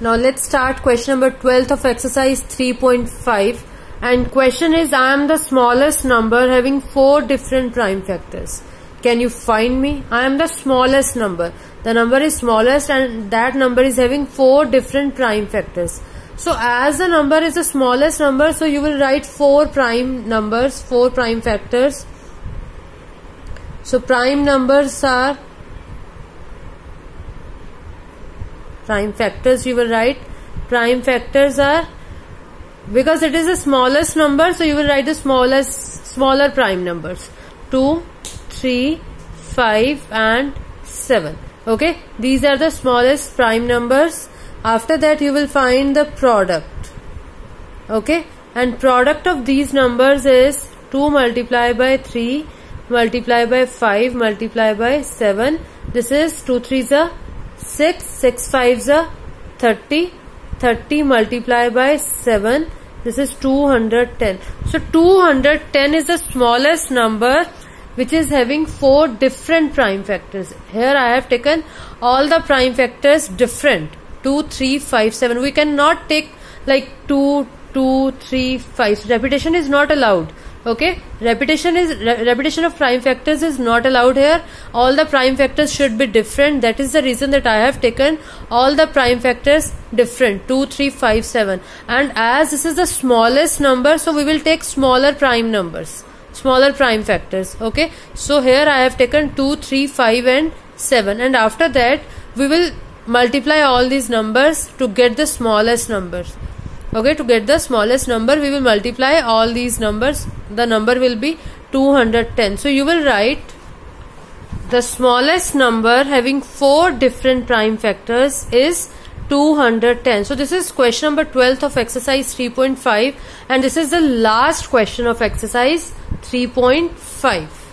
Now let's start question number 12th of exercise 3.5 and question is I am the smallest number having four different prime factors. Can you find me? I am the smallest number. The number is smallest and that number is having four different prime factors. So as the number is the smallest number so you will write four prime numbers, four prime factors. So prime numbers are prime factors you will write. Prime factors are because it is the smallest number so you will write the smallest smaller prime numbers. 2 3 5 and 7 okay? These are the smallest prime numbers. After that you will find the product. Okay? And product of these numbers is 2 multiplied by 3 multiplied by 5 multiplied by 7 this is 2 3 is a 6, 6 5s are 30, 30 multiplied by 7, this is 210. So 210 is the smallest number which is having four different prime factors. Here I have taken all the prime factors different. 2, 3, 5, 7. We cannot take like 2, 2, 3, 5. So repetition is not allowed. Okay? Repetition is re repetition of prime factors is not allowed here. All the prime factors should be different. That is the reason that i have taken all the prime factors different. 2 3 5 7 and as this is the smallest number so we will take smaller prime numbers. Smaller prime factors. Okay? So here i have taken 2 3 5 and 7 and after that we will multiply all these numbers to get the smallest numbers okay to get the smallest number we will multiply all these numbers. The number will be 210 so you will write the smallest number having four different prime factors is 210 so this is question number 12th of exercise 3.5 and this is the last question of exercise 3.5